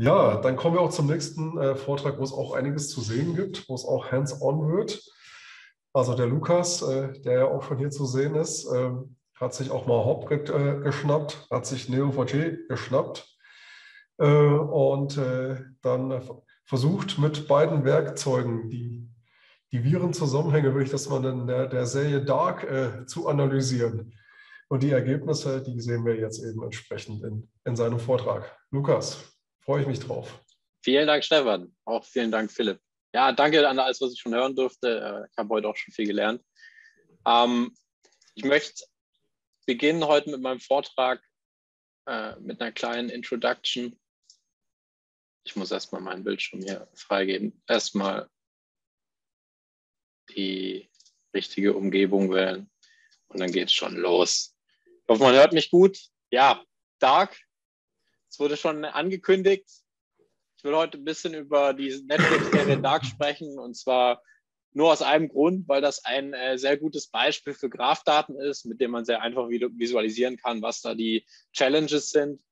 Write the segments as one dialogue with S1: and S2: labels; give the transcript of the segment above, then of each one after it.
S1: Ja, dann kommen wir auch zum nächsten äh, Vortrag, wo es auch einiges zu sehen gibt, wo es auch hands-on wird. Also der Lukas, äh, der ja auch schon hier zu sehen ist, äh, hat sich auch mal Hop äh, geschnappt, hat sich Neo4j geschnappt äh, und äh, dann versucht mit beiden Werkzeugen die, die Virenzusammenhänge, würde ich das mal nennen, der, der Serie Dark zu analysieren. Und die Ergebnisse, die sehen wir jetzt eben entsprechend in, in seinem Vortrag. Lukas, freue ich mich drauf.
S2: Vielen Dank, Stefan. Auch vielen Dank, Philipp. Ja, danke an alles, was ich schon hören durfte. Äh, ich habe heute auch schon viel gelernt. Ähm, ich möchte beginnen heute mit meinem Vortrag äh, mit einer kleinen Introduction. Ich muss erstmal meinen Bildschirm hier freigeben. Erstmal die richtige Umgebung wählen und dann geht es schon los. Ich hoffe, man hört mich gut. Ja, Dark. Es wurde schon angekündigt. Ich will heute ein bisschen über die Netflix-Serie Dark sprechen und zwar nur aus einem Grund, weil das ein äh, sehr gutes Beispiel für Graphdaten ist, mit dem man sehr einfach visualisieren kann, was da die Challenges sind.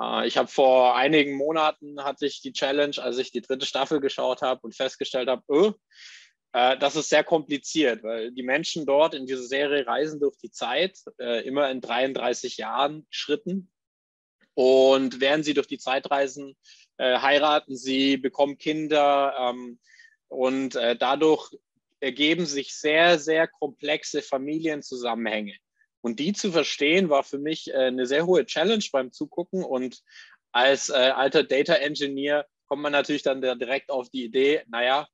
S2: Äh, ich habe vor einigen Monaten hatte ich die Challenge, als ich die dritte Staffel geschaut habe und festgestellt habe, oh, äh, das ist sehr kompliziert, weil die Menschen dort in dieser Serie reisen durch die Zeit, äh, immer in 33 Jahren Schritten. Und während sie durch die Zeit reisen, äh, heiraten sie, bekommen Kinder ähm, und äh, dadurch ergeben sich sehr, sehr komplexe Familienzusammenhänge. Und die zu verstehen, war für mich äh, eine sehr hohe Challenge beim Zugucken. Und als äh, alter Data Engineer kommt man natürlich dann direkt auf die Idee, naja,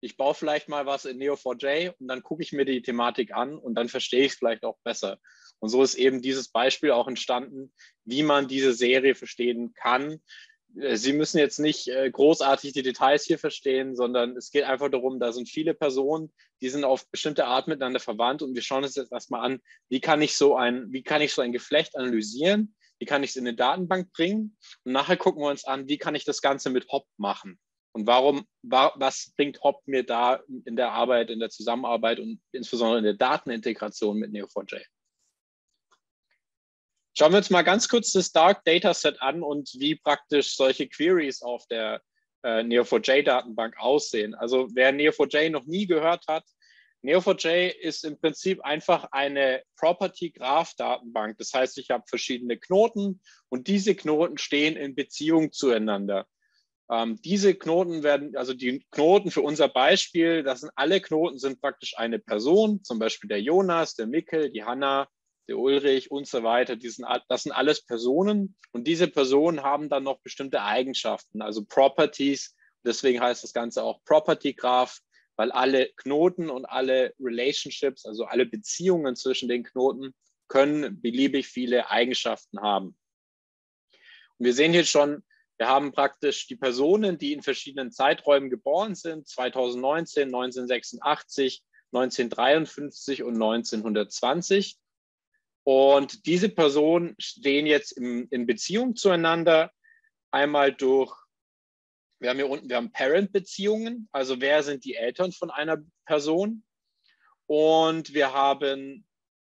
S2: ich baue vielleicht mal was in Neo4j und dann gucke ich mir die Thematik an und dann verstehe ich es vielleicht auch besser. Und so ist eben dieses Beispiel auch entstanden, wie man diese Serie verstehen kann. Äh, Sie müssen jetzt nicht äh, großartig die Details hier verstehen, sondern es geht einfach darum, da sind viele Personen, die sind auf bestimmte Art miteinander verwandt und wir schauen uns jetzt erstmal an, wie kann ich so ein, wie kann ich so ein Geflecht analysieren, wie kann ich es in eine Datenbank bringen und nachher gucken wir uns an, wie kann ich das Ganze mit Hop machen. Und warum, was bringt Hop mir da in der Arbeit, in der Zusammenarbeit und insbesondere in der Datenintegration mit Neo4j? Schauen wir uns mal ganz kurz das Dark Dataset an und wie praktisch solche Queries auf der äh, Neo4j-Datenbank aussehen. Also wer Neo4j noch nie gehört hat, Neo4j ist im Prinzip einfach eine Property Graph Datenbank. Das heißt, ich habe verschiedene Knoten und diese Knoten stehen in Beziehung zueinander. Ähm, diese Knoten werden, also die Knoten für unser Beispiel, das sind alle Knoten, sind praktisch eine Person, zum Beispiel der Jonas, der Mikkel, die Hanna, der Ulrich und so weiter. Die sind, das sind alles Personen und diese Personen haben dann noch bestimmte Eigenschaften, also Properties. Deswegen heißt das Ganze auch Property Graph, weil alle Knoten und alle Relationships, also alle Beziehungen zwischen den Knoten, können beliebig viele Eigenschaften haben. Und wir sehen hier schon, wir haben praktisch die Personen, die in verschiedenen Zeiträumen geboren sind, 2019, 1986, 1953 und 1920. Und diese Personen stehen jetzt in, in Beziehung zueinander, einmal durch, wir haben hier unten, wir haben Parent-Beziehungen, also wer sind die Eltern von einer Person? Und wir haben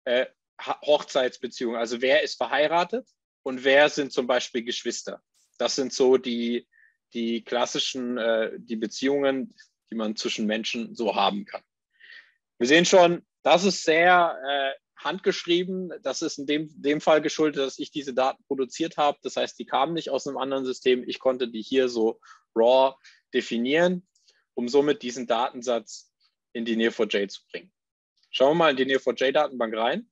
S2: äh, Hochzeitsbeziehungen, also wer ist verheiratet und wer sind zum Beispiel Geschwister. Das sind so die, die klassischen, äh, die Beziehungen, die man zwischen Menschen so haben kann. Wir sehen schon, das ist sehr äh, handgeschrieben. Das ist in dem, dem Fall geschuldet, dass ich diese Daten produziert habe. Das heißt, die kamen nicht aus einem anderen System. Ich konnte die hier so raw definieren, um somit diesen Datensatz in die Neo4j zu bringen. Schauen wir mal in die Neo4j-Datenbank rein.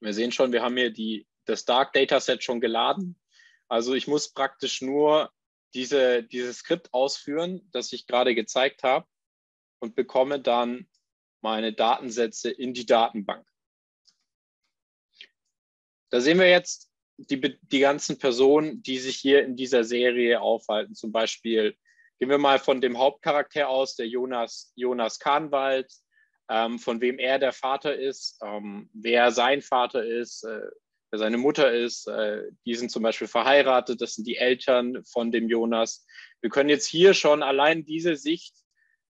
S2: Wir sehen schon, wir haben hier die, das Dark Dataset schon geladen. Also ich muss praktisch nur diese, dieses Skript ausführen, das ich gerade gezeigt habe und bekomme dann meine Datensätze in die Datenbank. Da sehen wir jetzt die, die ganzen Personen, die sich hier in dieser Serie aufhalten. Zum Beispiel gehen wir mal von dem Hauptcharakter aus, der Jonas, Jonas Kahnwald, ähm, von wem er der Vater ist, ähm, wer sein Vater ist, äh, wer seine Mutter ist. Äh, die sind zum Beispiel verheiratet, das sind die Eltern von dem Jonas. Wir können jetzt hier schon allein diese Sicht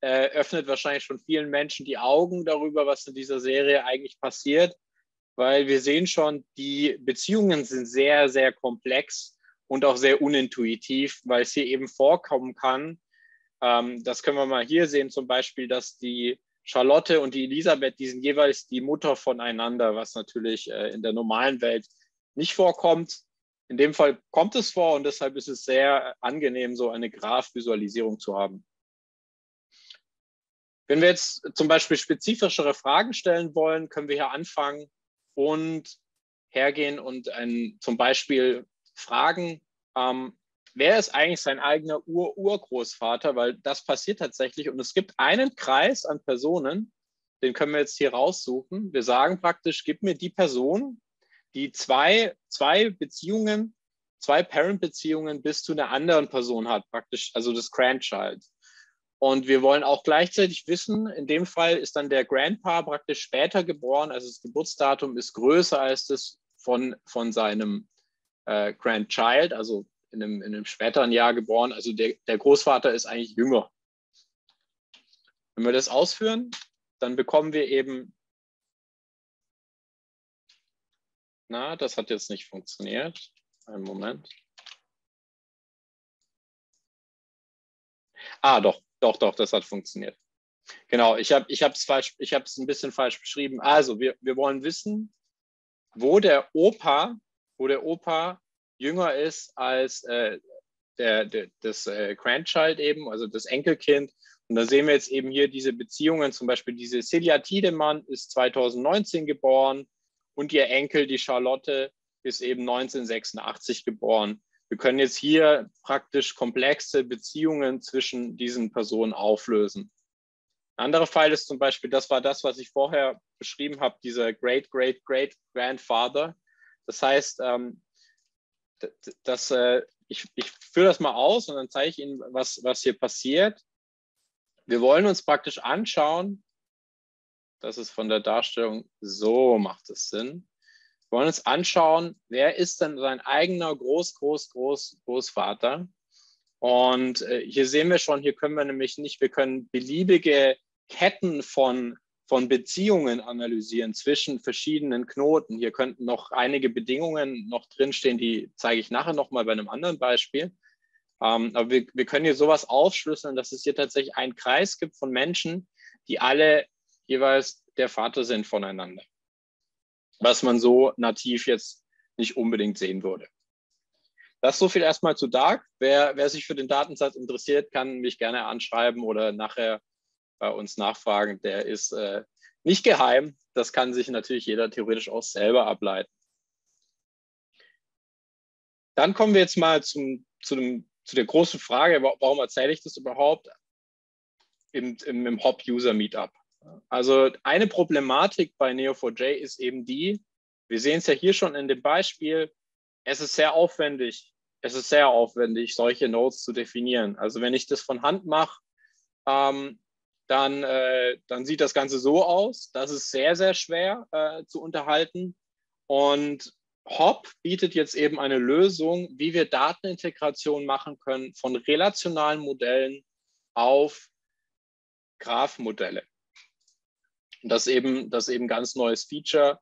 S2: äh, öffnet wahrscheinlich schon vielen Menschen die Augen darüber, was in dieser Serie eigentlich passiert, weil wir sehen schon, die Beziehungen sind sehr, sehr komplex und auch sehr unintuitiv, weil es hier eben vorkommen kann. Ähm, das können wir mal hier sehen, zum Beispiel, dass die Charlotte und die Elisabeth, die sind jeweils die Mutter voneinander, was natürlich äh, in der normalen Welt nicht vorkommt. In dem Fall kommt es vor und deshalb ist es sehr angenehm, so eine Graph-Visualisierung zu haben. Wenn wir jetzt zum Beispiel spezifischere Fragen stellen wollen, können wir hier anfangen und hergehen und ein, zum Beispiel fragen, ähm, wer ist eigentlich sein eigener Ur-Urgroßvater, weil das passiert tatsächlich und es gibt einen Kreis an Personen, den können wir jetzt hier raussuchen. Wir sagen praktisch, gib mir die Person, die zwei, zwei Beziehungen, zwei Parent-Beziehungen bis zu einer anderen Person hat, praktisch, also das Grandchild. Und wir wollen auch gleichzeitig wissen, in dem Fall ist dann der Grandpa praktisch später geboren, also das Geburtsdatum ist größer als das von, von seinem äh, Grandchild, also in einem, in einem späteren Jahr geboren. Also der, der Großvater ist eigentlich jünger. Wenn wir das ausführen, dann bekommen wir eben, na, das hat jetzt nicht funktioniert. Einen Moment. Ah, doch. Doch, doch, das hat funktioniert. Genau, ich habe ich es falsch, ich habe es ein bisschen falsch beschrieben. Also, wir, wir wollen wissen, wo der Opa, wo der Opa jünger ist als äh, der, der, das äh, Grandchild eben, also das Enkelkind. Und da sehen wir jetzt eben hier diese Beziehungen, zum Beispiel diese Celia Tiedemann ist 2019 geboren und ihr Enkel, die Charlotte, ist eben 1986 geboren. Wir können jetzt hier praktisch komplexe Beziehungen zwischen diesen Personen auflösen. Ein anderer Fall ist zum Beispiel, das war das, was ich vorher beschrieben habe, dieser Great, Great, Great Grandfather. Das heißt, ähm, das, äh, ich, ich führe das mal aus und dann zeige ich Ihnen, was, was hier passiert. Wir wollen uns praktisch anschauen, das ist von der Darstellung, so macht es Sinn. Wir wollen uns anschauen, wer ist denn sein eigener Groß, Groß, Groß, Großvater? Und äh, hier sehen wir schon, hier können wir nämlich nicht, wir können beliebige Ketten von, von Beziehungen analysieren zwischen verschiedenen Knoten. Hier könnten noch einige Bedingungen noch drinstehen, die zeige ich nachher nochmal bei einem anderen Beispiel. Ähm, aber wir, wir können hier sowas aufschlüsseln, dass es hier tatsächlich einen Kreis gibt von Menschen, die alle jeweils der Vater sind voneinander was man so nativ jetzt nicht unbedingt sehen würde. Das so viel erstmal zu Dark. Wer, wer sich für den Datensatz interessiert, kann mich gerne anschreiben oder nachher bei uns nachfragen. Der ist äh, nicht geheim. Das kann sich natürlich jeder theoretisch auch selber ableiten. Dann kommen wir jetzt mal zum, zu, dem, zu der großen Frage, warum erzähle ich das überhaupt im, im, im Hop-User-Meetup? Also eine Problematik bei Neo4j ist eben die, wir sehen es ja hier schon in dem Beispiel, es ist sehr aufwendig, es ist sehr aufwendig, solche Nodes zu definieren. Also wenn ich das von Hand mache, ähm, dann, äh, dann sieht das Ganze so aus. Das ist sehr, sehr schwer äh, zu unterhalten. Und Hop bietet jetzt eben eine Lösung, wie wir Datenintegration machen können von relationalen Modellen auf Graphmodelle. Das ist eben, das eben ganz neues Feature,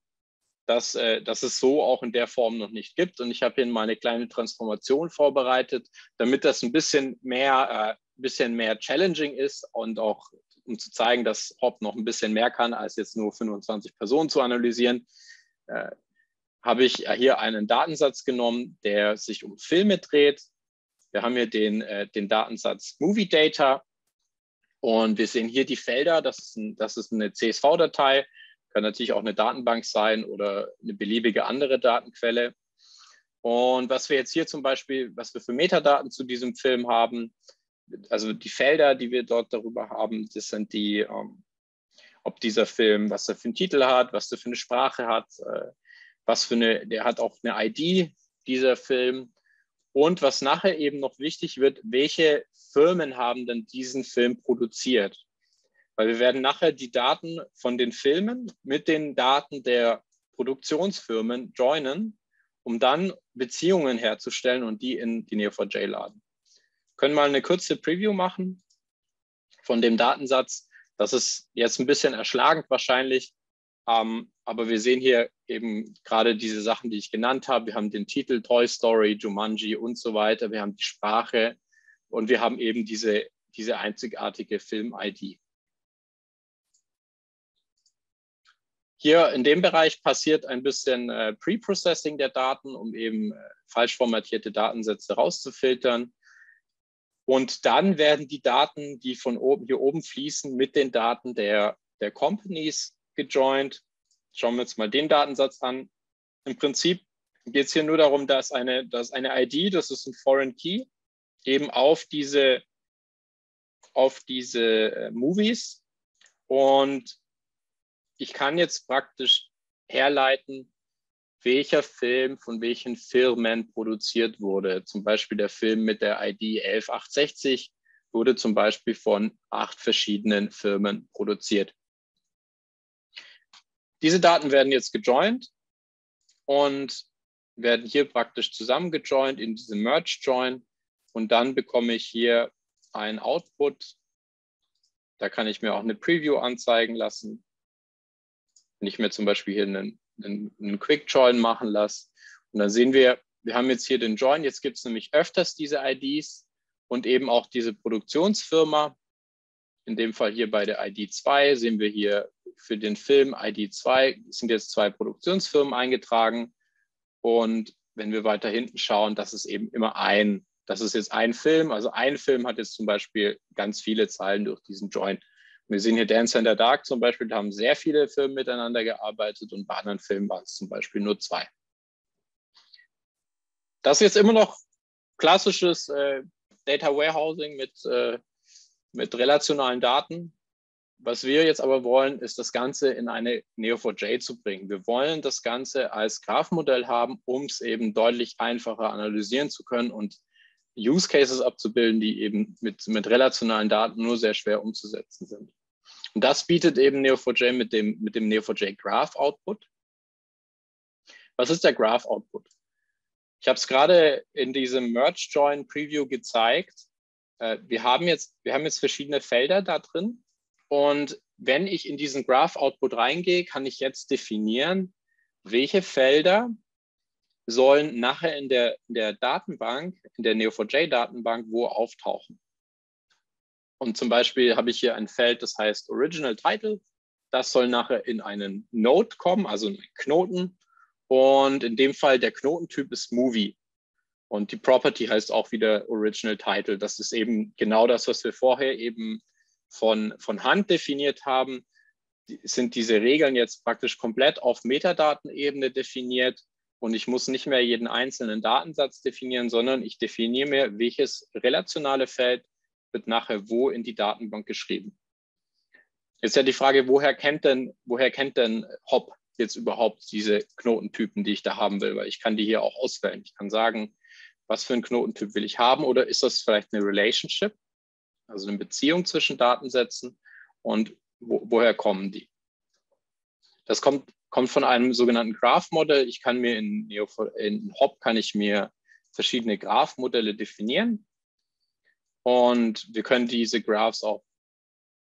S2: das, äh, das es so auch in der Form noch nicht gibt. Und ich habe hier mal eine kleine Transformation vorbereitet, damit das ein bisschen mehr, äh, bisschen mehr challenging ist und auch um zu zeigen, dass Hop noch ein bisschen mehr kann, als jetzt nur 25 Personen zu analysieren, äh, habe ich hier einen Datensatz genommen, der sich um Filme dreht. Wir haben hier den, äh, den Datensatz Movie Data und wir sehen hier die Felder, das ist, ein, das ist eine CSV-Datei, kann natürlich auch eine Datenbank sein oder eine beliebige andere Datenquelle. Und was wir jetzt hier zum Beispiel, was wir für Metadaten zu diesem Film haben, also die Felder, die wir dort darüber haben, das sind die, ähm, ob dieser Film, was er für einen Titel hat, was er für eine Sprache hat, äh, was für eine, der hat auch eine ID, dieser Film. Und was nachher eben noch wichtig wird, welche Firmen haben denn diesen Film produziert? Weil wir werden nachher die Daten von den Filmen mit den Daten der Produktionsfirmen joinen, um dann Beziehungen herzustellen und die in die Neo4j laden. Wir können mal eine kurze Preview machen von dem Datensatz. Das ist jetzt ein bisschen erschlagend wahrscheinlich, Ähm, aber wir sehen hier eben gerade diese Sachen, die ich genannt habe. Wir haben den Titel Toy Story, Jumanji und so weiter. Wir haben die Sprache und wir haben eben diese, diese einzigartige Film-ID. Hier in dem Bereich passiert ein bisschen äh, Pre-Processing der Daten, um eben äh, falsch formatierte Datensätze rauszufiltern. Und dann werden die Daten, die von oben hier oben fließen, mit den Daten der, der Companies gejoint. Schauen wir uns mal den Datensatz an. Im Prinzip geht es hier nur darum, dass eine, dass eine ID, das ist ein Foreign Key, eben auf diese, auf diese äh, Movies und ich kann jetzt praktisch herleiten, welcher Film von welchen Firmen produziert wurde. Zum Beispiel der Film mit der ID 11860 wurde zum Beispiel von acht verschiedenen Firmen produziert. Diese Daten werden jetzt gejoint und werden hier praktisch zusammengejoint in diese Merge Join und dann bekomme ich hier einen Output. Da kann ich mir auch eine Preview anzeigen lassen. Wenn ich mir zum Beispiel hier einen, einen, einen Quick Join machen lasse und dann sehen wir, wir haben jetzt hier den Join. Jetzt gibt es nämlich öfters diese IDs und eben auch diese Produktionsfirma. In dem Fall hier bei der ID 2 sehen wir hier für den Film ID 2 sind jetzt zwei Produktionsfirmen eingetragen. Und wenn wir weiter hinten schauen, das ist eben immer ein, das ist jetzt ein Film. Also ein Film hat jetzt zum Beispiel ganz viele Zeilen durch diesen Join. Wir sehen hier Dance in the Dark zum Beispiel, da haben sehr viele Firmen miteinander gearbeitet und bei anderen Filmen waren es zum Beispiel nur zwei. Das ist jetzt immer noch klassisches äh, Data Warehousing mit, äh, mit relationalen Daten. Was wir jetzt aber wollen, ist das Ganze in eine Neo4j zu bringen. Wir wollen das Ganze als Graphenmodell haben, um es eben deutlich einfacher analysieren zu können und Use Cases abzubilden, die eben mit, mit relationalen Daten nur sehr schwer umzusetzen sind. Und das bietet eben Neo4j mit dem, mit dem Neo4j Graph Output. Was ist der Graph Output? Ich habe es gerade in diesem Merge Join Preview gezeigt. Äh, wir, haben jetzt, wir haben jetzt verschiedene Felder da drin. Und wenn ich in diesen Graph Output reingehe, kann ich jetzt definieren, welche Felder sollen nachher in der, in der Datenbank, in der Neo4j-Datenbank, wo auftauchen. Und zum Beispiel habe ich hier ein Feld, das heißt Original Title. Das soll nachher in einen Node kommen, also in einen Knoten. Und in dem Fall der Knotentyp ist Movie. Und die Property heißt auch wieder Original Title. Das ist eben genau das, was wir vorher eben von, von Hand definiert haben. Die, sind diese Regeln jetzt praktisch komplett auf Metadatenebene definiert. Und ich muss nicht mehr jeden einzelnen Datensatz definieren, sondern ich definiere mir, welches relationale Feld wird nachher wo in die Datenbank geschrieben. Jetzt ja die Frage, woher kennt denn, woher kennt denn Hop jetzt überhaupt diese Knotentypen, die ich da haben will? Weil ich kann die hier auch auswählen. Ich kann sagen, was für einen Knotentyp will ich haben oder ist das vielleicht eine Relationship, also eine Beziehung zwischen Datensätzen und wo, woher kommen die? Das kommt kommt von einem sogenannten Graph-Modell. Ich kann mir in, in Hop kann ich mir verschiedene Graph-Modelle definieren. Und wir können diese Graphs auch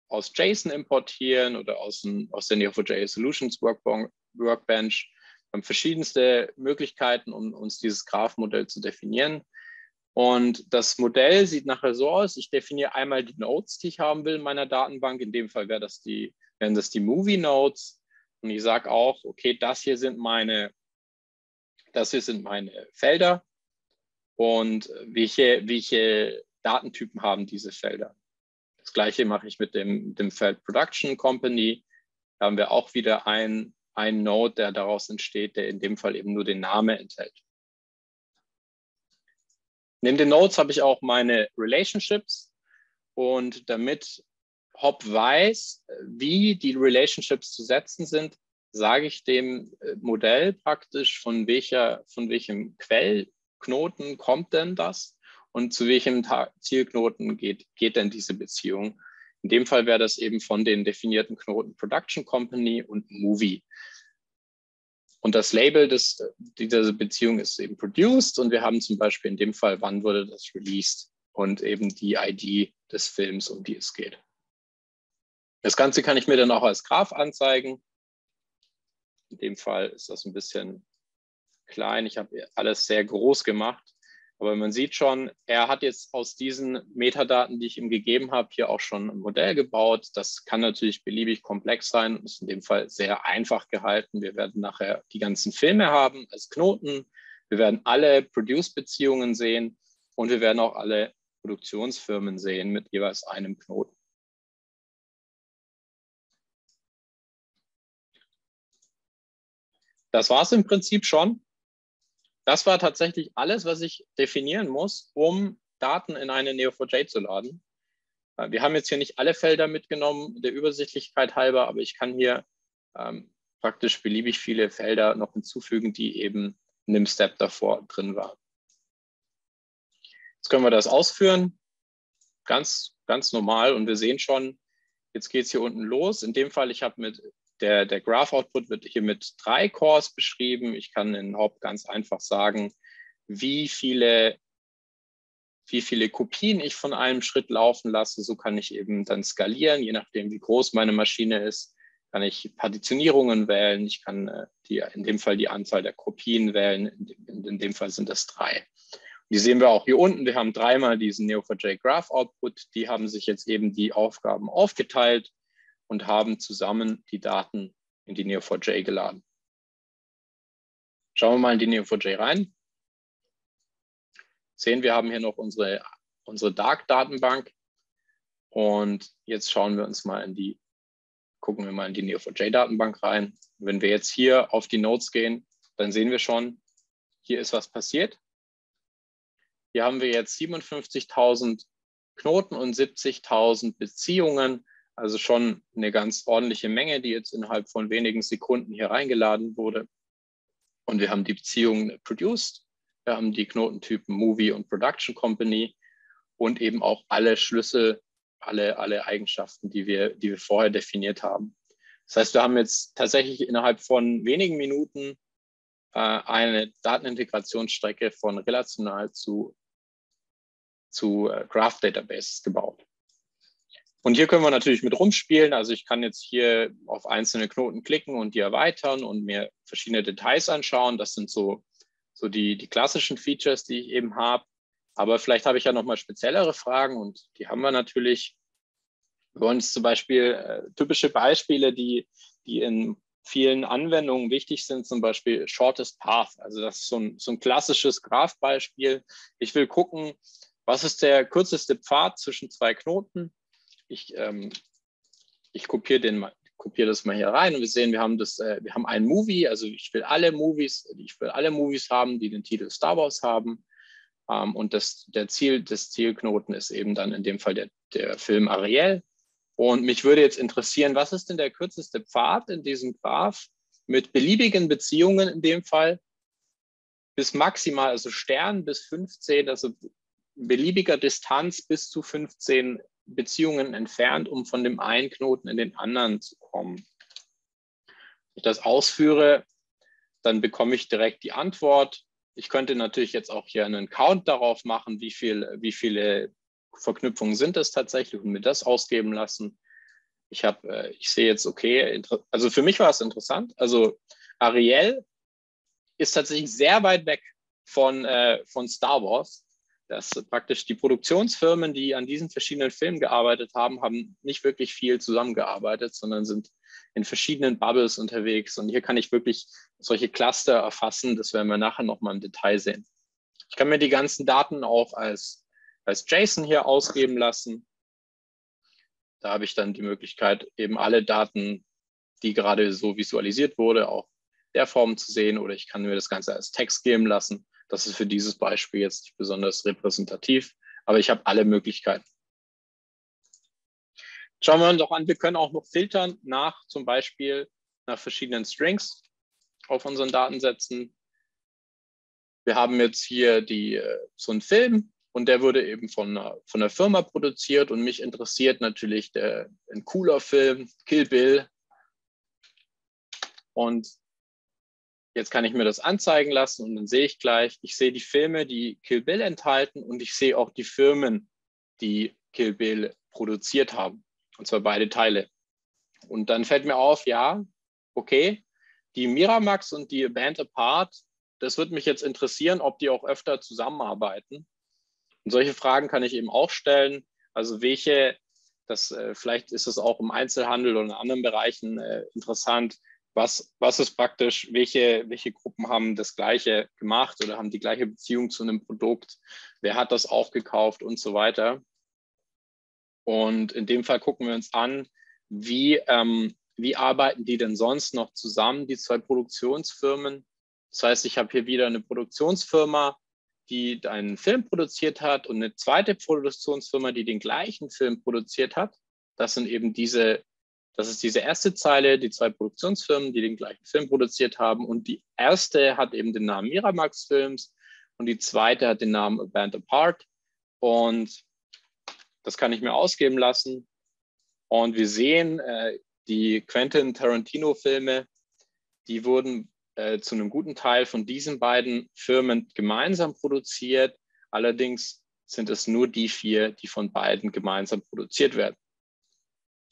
S2: aus JSON importieren oder aus, ein, aus der Neo4j Solutions Workbench. Wir haben verschiedenste Möglichkeiten, um uns dieses Graph-Modell zu definieren. Und das Modell sieht nachher so aus. Ich definiere einmal die Nodes, die ich haben will in meiner Datenbank. In dem Fall wäre das die, wären das die Movie Nodes. Und ich sage auch, okay, das hier sind meine, das hier sind meine Felder und welche, welche Datentypen haben diese Felder. Das gleiche mache ich mit dem, dem Feld Production Company. Da haben wir auch wieder ein, ein Node, der daraus entsteht, der in dem Fall eben nur den Namen enthält. Neben den Nodes habe ich auch meine Relationships und damit Hop weiß, wie die Relationships zu setzen sind, sage ich dem äh, Modell praktisch, von, welcher, von welchem Quellknoten kommt denn das und zu welchem Zielknoten geht, geht denn diese Beziehung. In dem Fall wäre das eben von den definierten Knoten Production Company und Movie. Und das Label des, dieser Beziehung ist eben produced und wir haben zum Beispiel in dem Fall, wann wurde das released und eben die ID des Films, um die es geht. Das Ganze kann ich mir dann auch als Graph anzeigen. In dem Fall ist das ein bisschen klein. Ich habe alles sehr groß gemacht. Aber man sieht schon, er hat jetzt aus diesen Metadaten, die ich ihm gegeben habe, hier auch schon ein Modell gebaut. Das kann natürlich beliebig komplex sein und ist in dem Fall sehr einfach gehalten. Wir werden nachher die ganzen Filme haben als Knoten. Wir werden alle Produce-Beziehungen sehen und wir werden auch alle Produktionsfirmen sehen mit jeweils einem Knoten. Das war es im Prinzip schon. Das war tatsächlich alles, was ich definieren muss, um Daten in eine Neo4j zu laden. Äh, wir haben jetzt hier nicht alle Felder mitgenommen, der Übersichtlichkeit halber, aber ich kann hier ähm, praktisch beliebig viele Felder noch hinzufügen, die eben in dem Step davor drin waren. Jetzt können wir das ausführen, ganz, ganz normal. Und wir sehen schon, jetzt geht es hier unten los. In dem Fall, ich habe mit der, der Graph-Output wird hier mit drei Cores beschrieben. Ich kann in Haupt ganz einfach sagen, wie viele, wie viele Kopien ich von einem Schritt laufen lasse. So kann ich eben dann skalieren, je nachdem, wie groß meine Maschine ist. Kann ich Partitionierungen wählen. Ich kann äh, die, in dem Fall die Anzahl der Kopien wählen. In, in dem Fall sind es drei. Die sehen wir auch hier unten. Wir haben dreimal diesen Neo4j Graph Output. Die haben sich jetzt eben die Aufgaben aufgeteilt und haben zusammen die Daten in die Neo4j geladen. Schauen wir mal in die Neo4j rein. Sehen, wir haben hier noch unsere, unsere Dark-Datenbank. Und jetzt schauen wir uns mal in die, gucken wir mal in die Neo4j-Datenbank rein. Wenn wir jetzt hier auf die Nodes gehen, dann sehen wir schon, hier ist was passiert. Hier haben wir jetzt 57.000 Knoten und 70.000 Beziehungen also schon eine ganz ordentliche Menge, die jetzt innerhalb von wenigen Sekunden hier reingeladen wurde. Und wir haben die Beziehungen produced. Wir haben die Knotentypen Movie und Production Company und eben auch alle Schlüssel, alle, alle Eigenschaften, die wir, die wir vorher definiert haben. Das heißt, wir haben jetzt tatsächlich innerhalb von wenigen Minuten äh, eine Datenintegrationsstrecke von relational zu, zu äh, Graph Databases gebaut. Und hier können wir natürlich mit rumspielen. Also ich kann jetzt hier auf einzelne Knoten klicken und die erweitern und mir verschiedene Details anschauen. Das sind so, so die, die klassischen Features, die ich eben habe. Aber vielleicht habe ich ja nochmal speziellere Fragen und die haben wir natürlich. Wir wollen uns zum Beispiel äh, typische Beispiele, die, die in vielen Anwendungen wichtig sind, zum Beispiel Shortest Path. Also das ist so ein, so ein klassisches Graph-Beispiel. Ich will gucken, was ist der kürzeste Pfad zwischen zwei Knoten ich, ähm, ich kopiere den kopiere das mal hier rein und wir sehen, wir haben das, äh, wir haben ein Movie, also ich will alle Movies, ich will alle Movies haben, die den Titel Star Wars haben. Ähm, und das, der Ziel des Zielknoten ist eben dann in dem Fall der, der Film Ariel. Und mich würde jetzt interessieren, was ist denn der kürzeste Pfad in diesem Graph mit beliebigen Beziehungen in dem Fall bis maximal, also Stern bis 15, also beliebiger Distanz bis zu 15 Beziehungen entfernt, um von dem einen Knoten in den anderen zu kommen. Wenn ich das ausführe, dann bekomme ich direkt die Antwort. Ich könnte natürlich jetzt auch hier einen Count darauf machen, wie, viel, wie viele Verknüpfungen sind es tatsächlich und mir das ausgeben lassen. Ich habe, äh, ich sehe jetzt, okay, also für mich war es interessant. Also Ariel ist tatsächlich sehr weit weg von, äh, von Star Wars dass praktisch die Produktionsfirmen, die an diesen verschiedenen Filmen gearbeitet haben, haben nicht wirklich viel zusammengearbeitet, sondern sind in verschiedenen Bubbles unterwegs. Und hier kann ich wirklich solche Cluster erfassen. Das werden wir nachher nochmal im Detail sehen. Ich kann mir die ganzen Daten auch als, als JSON hier ausgeben lassen. Da habe ich dann die Möglichkeit, eben alle Daten, die gerade so visualisiert wurde, auch der Form zu sehen. Oder ich kann mir das Ganze als Text geben lassen. Das ist für dieses Beispiel jetzt nicht besonders repräsentativ, aber ich habe alle Möglichkeiten. Schauen wir uns doch an, wir können auch noch filtern nach zum Beispiel nach verschiedenen Strings auf unseren Datensätzen. Wir haben jetzt hier die, äh, so einen Film und der wurde eben von, von der Firma produziert und mich interessiert natürlich der, ein cooler Film, Kill Bill. Und Jetzt kann ich mir das anzeigen lassen und dann sehe ich gleich, ich sehe die Filme, die Kill Bill enthalten und ich sehe auch die Firmen, die Kill Bill produziert haben. Und zwar beide Teile. Und dann fällt mir auf, ja, okay, die Miramax und die Band Apart, das würde mich jetzt interessieren, ob die auch öfter zusammenarbeiten. Und solche Fragen kann ich eben auch stellen. Also welche, das, äh, vielleicht ist es auch im Einzelhandel oder in anderen Bereichen äh, interessant, was, was ist praktisch, welche, welche Gruppen haben das Gleiche gemacht oder haben die gleiche Beziehung zu einem Produkt, wer hat das aufgekauft und so weiter. Und in dem Fall gucken wir uns an, wie, ähm, wie arbeiten die denn sonst noch zusammen, die zwei Produktionsfirmen. Das heißt, ich habe hier wieder eine Produktionsfirma, die einen Film produziert hat und eine zweite Produktionsfirma, die den gleichen Film produziert hat. Das sind eben diese das ist diese erste Zeile, die zwei Produktionsfirmen, die den gleichen Film produziert haben. Und die erste hat eben den Namen Miramax Films und die zweite hat den Namen A Band Apart. Und das kann ich mir ausgeben lassen. Und wir sehen, äh, die Quentin Tarantino-Filme, die wurden äh, zu einem guten Teil von diesen beiden Firmen gemeinsam produziert. Allerdings sind es nur die vier, die von beiden gemeinsam produziert werden.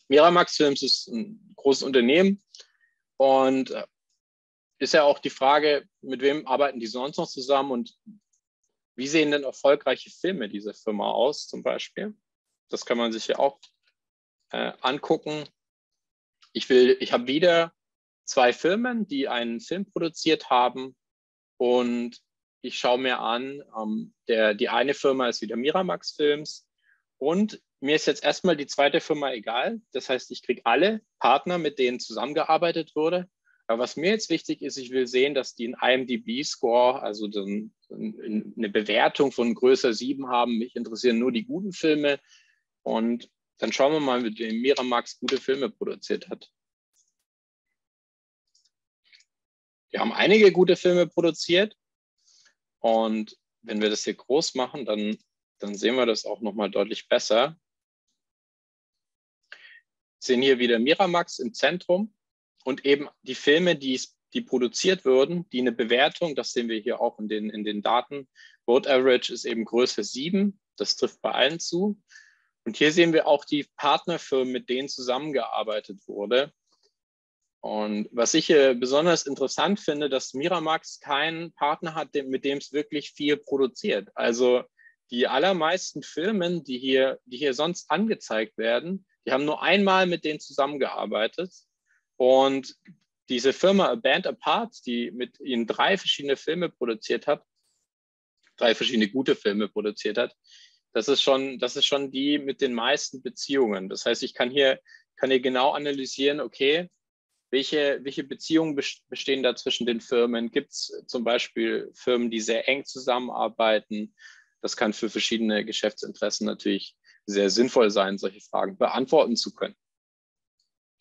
S2: Miramax Films ist ein großes Unternehmen und äh, ist ja auch die Frage, mit wem arbeiten die sonst noch zusammen und wie sehen denn erfolgreiche Filme dieser Firma aus zum Beispiel? Das kann man sich ja auch äh, angucken. Ich will, ich habe wieder zwei Firmen, die einen Film produziert haben und ich schaue mir an, ähm, der, die eine Firma ist wieder Miramax Films und mir ist jetzt erstmal die zweite Firma egal. Das heißt, ich kriege alle Partner, mit denen zusammengearbeitet wurde. Aber was mir jetzt wichtig ist, ich will sehen, dass die einen IMDb-Score, also eine Bewertung von größer 7 haben. Mich interessieren nur die guten Filme. Und dann schauen wir mal, mit wem Miramax gute Filme produziert hat. Wir haben einige gute Filme produziert. Und wenn wir das hier groß machen, dann, dann sehen wir das auch nochmal deutlich besser sehen hier wieder Miramax im Zentrum und eben die Filme, die, die produziert würden, die eine Bewertung, das sehen wir hier auch in den, in den Daten, Vote Average ist eben Größe 7, das trifft bei allen zu. Und hier sehen wir auch die Partnerfirmen, mit denen zusammengearbeitet wurde. Und was ich hier besonders interessant finde, dass Miramax keinen Partner hat, mit dem es wirklich viel produziert. Also die allermeisten Filme, die hier, die hier sonst angezeigt werden, die haben nur einmal mit denen zusammengearbeitet. Und diese Firma A Band Apart, die mit ihnen drei verschiedene Filme produziert hat, drei verschiedene gute Filme produziert hat, das ist schon, das ist schon die mit den meisten Beziehungen. Das heißt, ich kann hier, kann hier genau analysieren, okay, welche, welche Beziehungen bestehen da zwischen den Firmen? Gibt es zum Beispiel Firmen, die sehr eng zusammenarbeiten? Das kann für verschiedene Geschäftsinteressen natürlich sehr sinnvoll sein, solche Fragen beantworten zu können.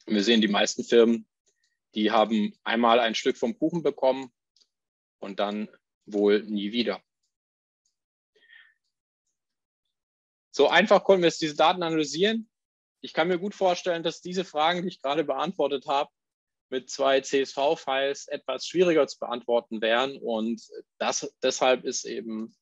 S2: Und wir sehen, die meisten Firmen, die haben einmal ein Stück vom Kuchen bekommen und dann wohl nie wieder. So einfach konnten wir jetzt diese Daten analysieren. Ich kann mir gut vorstellen, dass diese Fragen, die ich gerade beantwortet habe, mit zwei CSV-Files etwas schwieriger zu beantworten wären. Und das, deshalb ist eben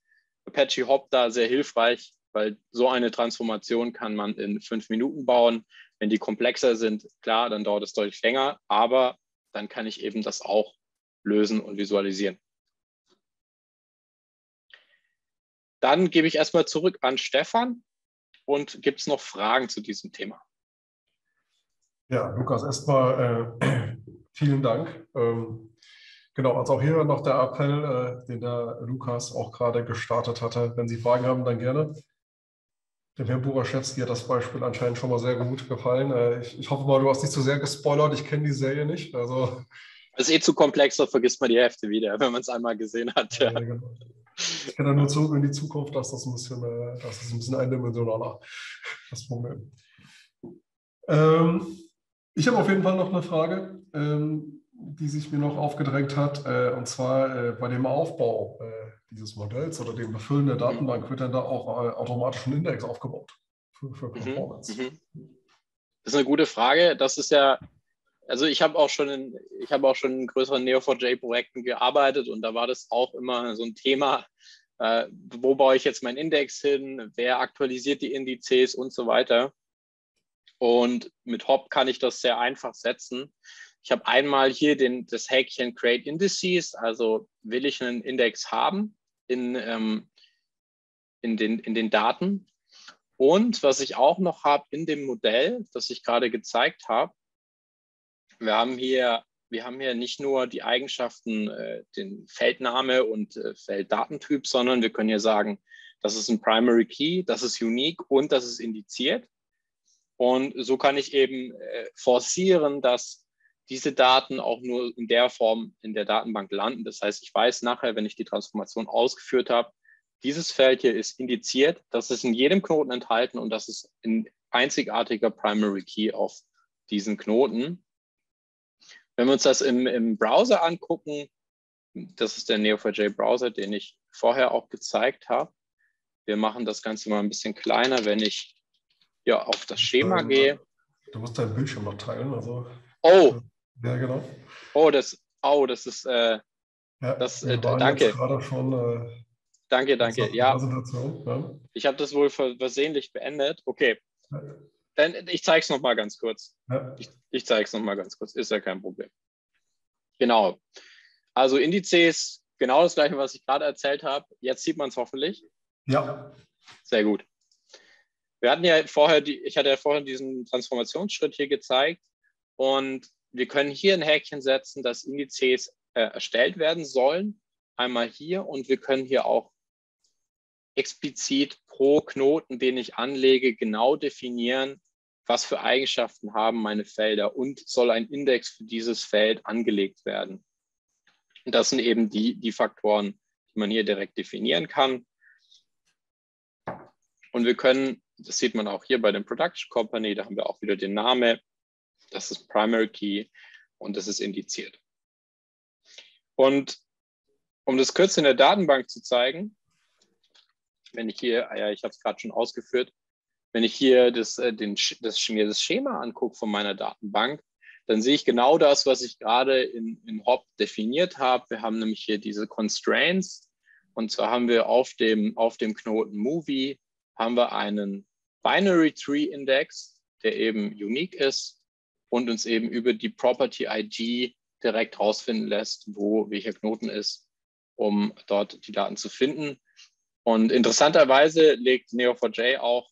S2: Apache Hop da sehr hilfreich, weil so eine Transformation kann man in fünf Minuten bauen. Wenn die komplexer sind, klar, dann dauert es deutlich länger, aber dann kann ich eben das auch lösen und visualisieren. Dann gebe ich erstmal zurück an Stefan und gibt es noch Fragen zu diesem Thema?
S1: Ja, Lukas, erstmal äh, vielen Dank. Ähm, genau, also auch hier noch der Appell, äh, den der Lukas auch gerade gestartet hatte. Wenn Sie Fragen haben, dann gerne. Dem Herrn Buraschewski hat das Beispiel anscheinend schon mal sehr gut gefallen. Äh, ich, ich hoffe mal, du hast nicht zu sehr gespoilert. Ich kenne die Serie nicht. Also
S2: das ist eh zu komplex, da vergisst man die Hälfte wieder, wenn man es einmal gesehen hat. Ja. Ja, genau.
S1: Ich kenne nur zurück in die Zukunft, dass das ein bisschen, äh, das ist ein bisschen eindimensionaler, das Problem. Ähm, ich habe auf jeden Fall noch eine Frage, ähm, die sich mir noch aufgedrängt hat, äh, und zwar äh, bei dem Aufbau äh, dieses Modells oder dem Befüllen der Datenbank wird dann da auch äh, automatisch ein Index aufgebaut für, für mhm, Performance? Mhm.
S2: Das ist eine gute Frage. Das ist ja, also ich habe auch schon in, ich habe auch schon in größeren Neo4j-Projekten gearbeitet und da war das auch immer so ein Thema. Äh, wo baue ich jetzt meinen Index hin? Wer aktualisiert die Indizes und so weiter? Und mit Hop kann ich das sehr einfach setzen. Ich habe einmal hier den, das Häkchen Create Indices, also will ich einen Index haben in, ähm, in, den, in den Daten. Und was ich auch noch habe in dem Modell, das ich gerade gezeigt habe, wir haben hier, wir haben hier nicht nur die Eigenschaften, äh, den Feldname und äh, Felddatentyp, sondern wir können hier sagen, das ist ein Primary Key, das ist unique und das ist indiziert. Und so kann ich eben äh, forcieren, dass diese Daten auch nur in der Form in der Datenbank landen. Das heißt, ich weiß nachher, wenn ich die Transformation ausgeführt habe, dieses Feld hier ist indiziert, das ist in jedem Knoten enthalten und das ist ein einzigartiger Primary Key auf diesen Knoten. Wenn wir uns das im, im Browser angucken, das ist der Neo4j Browser, den ich vorher auch gezeigt habe. Wir machen das Ganze mal ein bisschen kleiner, wenn ich ja auf das Schema gehe.
S1: Du musst deinen Bildschirm noch teilen. Also,
S2: oh.
S1: Ja, genau.
S2: Oh, das, oh, das ist, äh, ja, das, äh, danke.
S1: Schon, äh,
S2: danke, danke. Ja. ja. Ich habe das wohl versehentlich beendet. Okay. Ja. Dann, ich zeige es nochmal ganz kurz. Ich, ich zeige es nochmal ganz kurz. Ist ja kein Problem. Genau. Also Indizes, genau das gleiche, was ich gerade erzählt habe. Jetzt sieht man es hoffentlich.
S1: Ja.
S2: Sehr gut. Wir hatten ja vorher, die, ich hatte ja vorher diesen Transformationsschritt hier gezeigt und wir können hier ein Häkchen setzen, dass Indizes äh, erstellt werden sollen. Einmal hier und wir können hier auch explizit pro Knoten, den ich anlege, genau definieren, was für Eigenschaften haben meine Felder und soll ein Index für dieses Feld angelegt werden. Und das sind eben die, die Faktoren, die man hier direkt definieren kann. Und wir können, das sieht man auch hier bei dem Production Company, da haben wir auch wieder den Namen, das ist Primary Key und das ist indiziert. Und um das kurz in der Datenbank zu zeigen, wenn ich hier, ah ja, ich habe es gerade schon ausgeführt, wenn ich hier das, äh, den, das, mir das Schema angucke von meiner Datenbank, dann sehe ich genau das, was ich gerade in, in HOP definiert habe. Wir haben nämlich hier diese Constraints und zwar haben wir auf dem, auf dem Knoten Movie haben wir einen Binary Tree Index, der eben unique ist und uns eben über die Property ID direkt rausfinden lässt, wo welcher Knoten ist, um dort die Daten zu finden. Und interessanterweise legt Neo4j auch,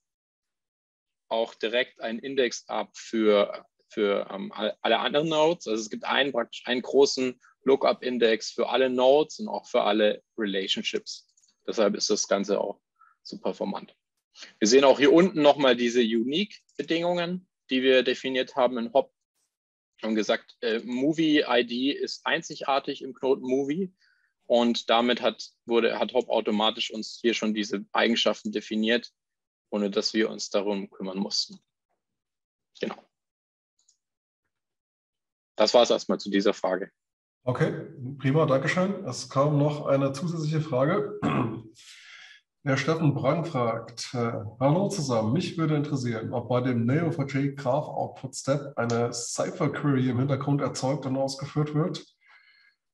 S2: auch direkt einen Index ab für, für ähm, alle anderen Nodes. Also es gibt einen praktisch einen großen Lookup-Index für alle Nodes und auch für alle Relationships. Deshalb ist das Ganze auch so performant. Wir sehen auch hier unten nochmal diese Unique-Bedingungen, die wir definiert haben in Hop. Haben gesagt, äh, Movie-ID ist einzigartig im Knoten Movie und damit hat, wurde, hat Hop automatisch uns hier schon diese Eigenschaften definiert, ohne dass wir uns darum kümmern mussten. Genau. Das war es erstmal zu dieser Frage.
S1: Okay, prima, Dankeschön. Es kam noch eine zusätzliche Frage. Der Steffen Brang fragt, äh, hallo zusammen, mich würde interessieren, ob bei dem Neo4j Graph Output Step eine Cypher Query im Hintergrund erzeugt und ausgeführt wird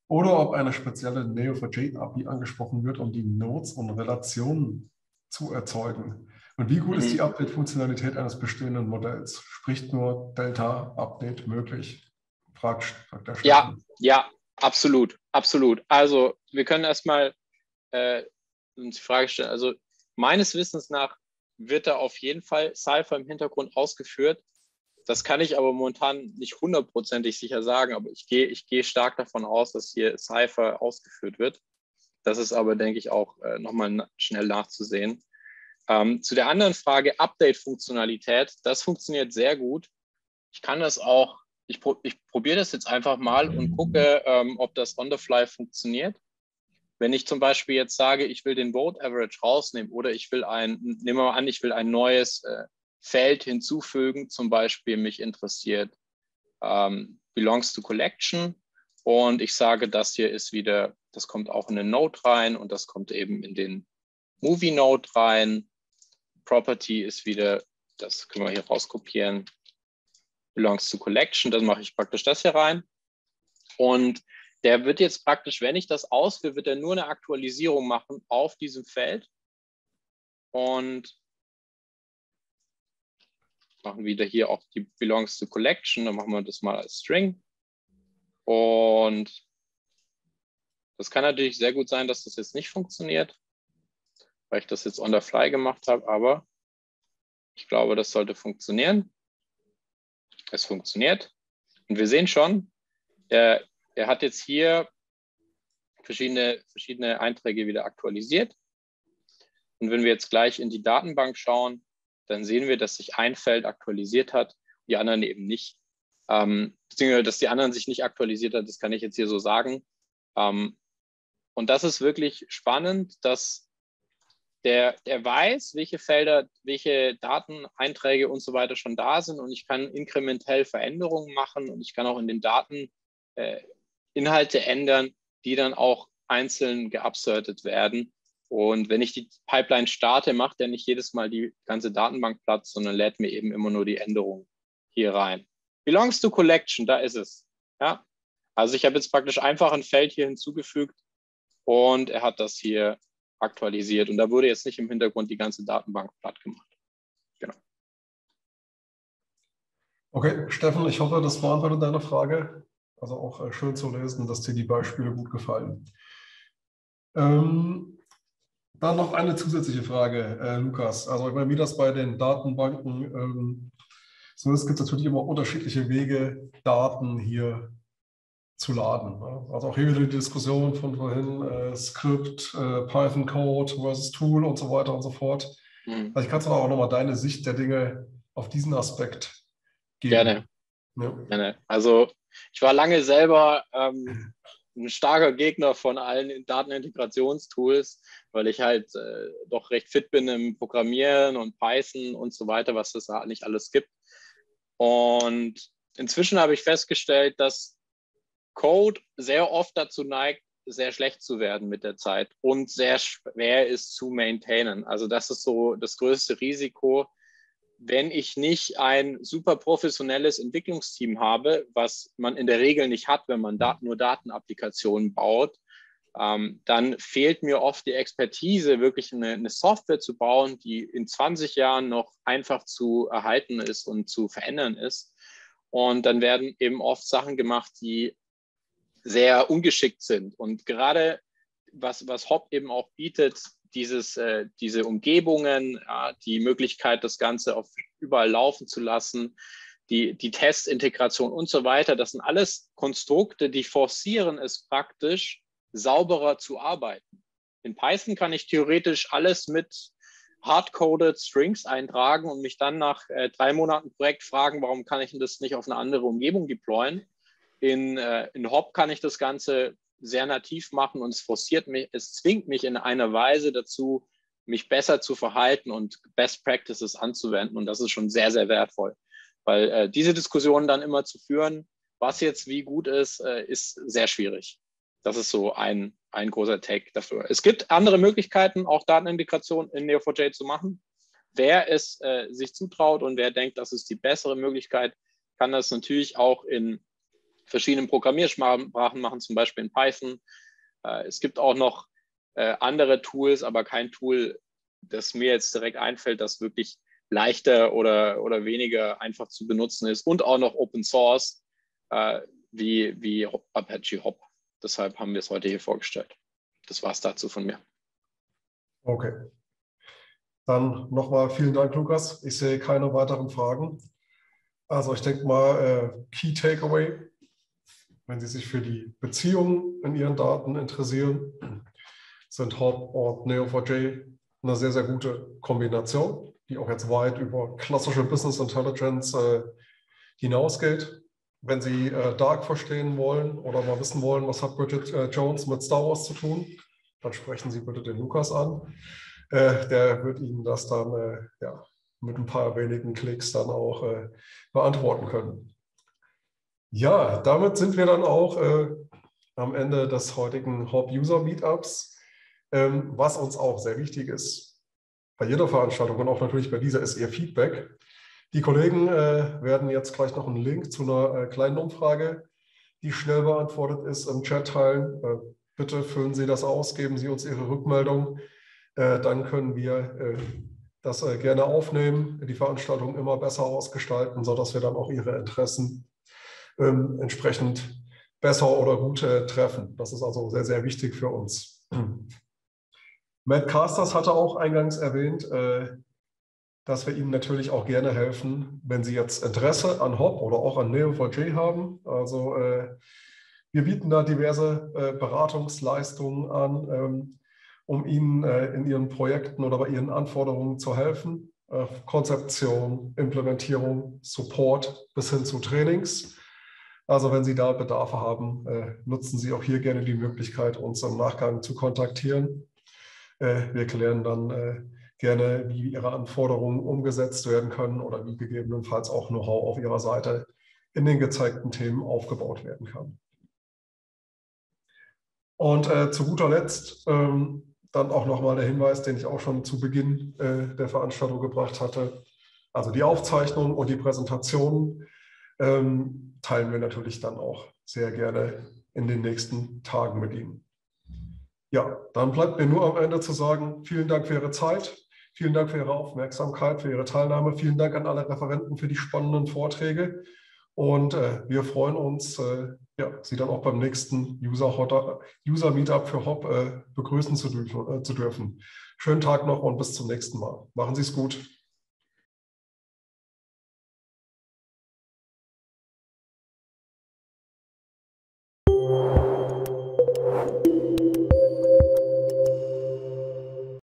S1: oder ob eine spezielle Neo4j API angesprochen wird, um die Nodes und Relationen zu erzeugen. Und wie gut mhm. ist die Update-Funktionalität eines bestehenden Modells? Spricht nur Delta-Update möglich? Fragt, fragt
S2: der Steffen. Ja, ja, absolut, absolut. Also wir können erstmal äh, uns die Frage stellen, also meines Wissens nach wird da auf jeden Fall Cypher im Hintergrund ausgeführt. Das kann ich aber momentan nicht hundertprozentig sicher sagen, aber ich gehe, ich gehe stark davon aus, dass hier Cypher ausgeführt wird. Das ist aber, denke ich, auch äh, nochmal schnell nachzusehen. Ähm, zu der anderen Frage, Update-Funktionalität, das funktioniert sehr gut. Ich kann das auch, ich, ich probiere das jetzt einfach mal und gucke, ähm, ob das on the fly funktioniert. Wenn ich zum Beispiel jetzt sage, ich will den Vote Average rausnehmen oder ich will ein, nehmen wir mal an, ich will ein neues äh, Feld hinzufügen, zum Beispiel mich interessiert ähm, Belongs to Collection und ich sage, das hier ist wieder, das kommt auch in den Node rein und das kommt eben in den Movie Node rein. Property ist wieder, das können wir hier rauskopieren, belongs to Collection, dann mache ich praktisch das hier rein. Und der wird jetzt praktisch, wenn ich das ausführe, wird er nur eine Aktualisierung machen auf diesem Feld. Und machen wieder hier auch die Belongs to Collection. Dann machen wir das mal als String. Und das kann natürlich sehr gut sein, dass das jetzt nicht funktioniert, weil ich das jetzt on the fly gemacht habe, aber ich glaube, das sollte funktionieren. Es funktioniert. Und wir sehen schon, er, er hat jetzt hier verschiedene, verschiedene Einträge wieder aktualisiert. Und wenn wir jetzt gleich in die Datenbank schauen, dann sehen wir, dass sich ein Feld aktualisiert hat, die anderen eben nicht. Ähm, beziehungsweise, dass die anderen sich nicht aktualisiert hat, das kann ich jetzt hier so sagen. Ähm, und das ist wirklich spannend, dass der, der weiß, welche Felder, welche Dateneinträge und so weiter schon da sind und ich kann inkrementell Veränderungen machen und ich kann auch in den Daten äh, Inhalte ändern, die dann auch einzeln geupsertet werden. Und wenn ich die Pipeline starte, macht er nicht jedes Mal die ganze Datenbank Platz, sondern lädt mir eben immer nur die Änderungen hier rein. Belongs to Collection, da ist es. Ja? Also ich habe jetzt praktisch einfach ein Feld hier hinzugefügt und er hat das hier aktualisiert. Und da wurde jetzt nicht im Hintergrund die ganze Datenbank platt gemacht. Genau.
S1: Okay, Steffen, ich hoffe, das beantwortet deine Frage. Also auch äh, schön zu lesen, dass dir die Beispiele gut gefallen. Ähm, dann noch eine zusätzliche Frage, äh, Lukas. Also ich meine, wie das bei den Datenbanken ähm, so ist, gibt es natürlich immer unterschiedliche Wege, Daten hier zu laden. Ne? Also auch hier wieder die Diskussion von vorhin, äh, Script, äh, Python Code versus Tool und so weiter und so fort. Mhm. Vielleicht kannst du auch nochmal deine Sicht der Dinge auf diesen Aspekt geben.
S2: Gerne. Ja. Gerne. Also ich war lange selber ähm, ein starker Gegner von allen Datenintegrationstools, weil ich halt äh, doch recht fit bin im Programmieren und Python und so weiter, was es da nicht alles gibt. Und inzwischen habe ich festgestellt, dass Code sehr oft dazu neigt, sehr schlecht zu werden mit der Zeit und sehr schwer ist zu maintainen. Also das ist so das größte Risiko, wenn ich nicht ein super professionelles Entwicklungsteam habe, was man in der Regel nicht hat, wenn man dat nur Datenapplikationen baut, ähm, dann fehlt mir oft die Expertise, wirklich eine, eine, Software zu bauen, die in 20 Jahren noch einfach zu erhalten ist und zu verändern ist. Und dann werden eben oft Sachen gemacht, die sehr ungeschickt sind. Und gerade was, was Hop eben auch bietet, dieses, äh, diese Umgebungen, ja, die Möglichkeit, das Ganze auf überall laufen zu lassen, die, die Testintegration und so weiter, das sind alles Konstrukte, die forcieren es praktisch, sauberer zu arbeiten. In Python kann ich theoretisch alles mit hardcoded Strings eintragen und mich dann nach äh, drei Monaten Projekt fragen, warum kann ich das nicht auf eine andere Umgebung deployen? In, äh, in Hop kann ich das Ganze sehr nativ machen und es forciert mich, es zwingt mich in einer Weise dazu, mich besser zu verhalten und Best Practices anzuwenden. Und das ist schon sehr, sehr wertvoll. Weil äh, diese Diskussionen dann immer zu führen, was jetzt wie gut ist, äh, ist sehr schwierig. Das ist so ein, ein großer Take dafür. Es gibt andere Möglichkeiten, auch Datenintegration in Neo4j zu machen. Wer es äh, sich zutraut und wer denkt, das ist die bessere Möglichkeit, kann das natürlich auch in verschiedenen Programmiersprachen machen, zum Beispiel in Python. Äh, es gibt auch noch äh, andere Tools, aber kein Tool, das mir jetzt direkt einfällt, das wirklich leichter oder, oder weniger einfach zu benutzen ist und auch noch Open Source äh, wie, wie Apache Hop. Deshalb haben wir es heute hier vorgestellt. Das war es dazu von mir.
S1: Okay. Dann nochmal vielen Dank, Lukas. Ich sehe keine weiteren Fragen. Also ich denke mal, äh, Key Takeaway wenn Sie sich für die Beziehungen in Ihren Daten interessieren, sind Hop und Neo4j eine sehr, sehr gute Kombination, die auch jetzt weit über klassische Business Intelligence äh, hinausgeht. Wenn Sie äh, Dark verstehen wollen oder mal wissen wollen, was hat Bridget äh, Jones mit Star Wars zu tun, dann sprechen Sie bitte den Lukas an. Äh, der wird Ihnen das dann äh, ja, mit ein paar wenigen Klicks dann auch äh, beantworten können. Ja, damit sind wir dann auch äh, am Ende des heutigen Hop-User-Meetups. Ähm, was uns auch sehr wichtig ist, bei jeder Veranstaltung und auch natürlich bei dieser ist Ihr Feedback. Die Kollegen äh, werden jetzt gleich noch einen Link zu einer äh, kleinen Umfrage, die schnell beantwortet ist, im Chat teilen. Äh, bitte füllen Sie das aus, geben Sie uns Ihre Rückmeldung. Äh, dann können wir äh, das gerne aufnehmen, die Veranstaltung immer besser ausgestalten, sodass wir dann auch Ihre Interessen ähm, entsprechend besser oder gut treffen. Das ist also sehr, sehr wichtig für uns. Matt Casters hatte auch eingangs erwähnt, äh, dass wir Ihnen natürlich auch gerne helfen, wenn Sie jetzt Interesse an Hop oder auch an Neo4j haben. Also äh, wir bieten da diverse äh, Beratungsleistungen an, ähm, um Ihnen äh, in Ihren Projekten oder bei Ihren Anforderungen zu helfen. Äh, Konzeption, Implementierung, Support bis hin zu Trainings. Also wenn Sie da Bedarfe haben, äh, nutzen Sie auch hier gerne die Möglichkeit, uns im Nachgang zu kontaktieren. Äh, wir klären dann gerne, wie Ihre Anforderungen umgesetzt werden können oder wie gegebenenfalls auch Know-how auf Ihrer Seite in den gezeigten Themen aufgebaut werden kann. Und äh, zu guter Letzt ähm, dann auch nochmal der Hinweis, den ich auch schon zu Beginn äh, der Veranstaltung gebracht hatte. Also die Aufzeichnung und die Präsentation ähm, teilen wir natürlich dann auch sehr gerne in den nächsten Tagen mit Ihnen. Ja, dann bleibt mir nur am Ende zu sagen, vielen Dank für Ihre Zeit, vielen Dank für Ihre Aufmerksamkeit, für Ihre Teilnahme, vielen Dank an alle Referenten für die spannenden Vorträge und äh, wir freuen uns, äh, ja, Sie dann auch beim nächsten User, User Meetup für Hop äh, begrüßen zu dürfen, äh, zu dürfen. Schönen Tag noch und bis zum nächsten Mal. Machen Sie es gut.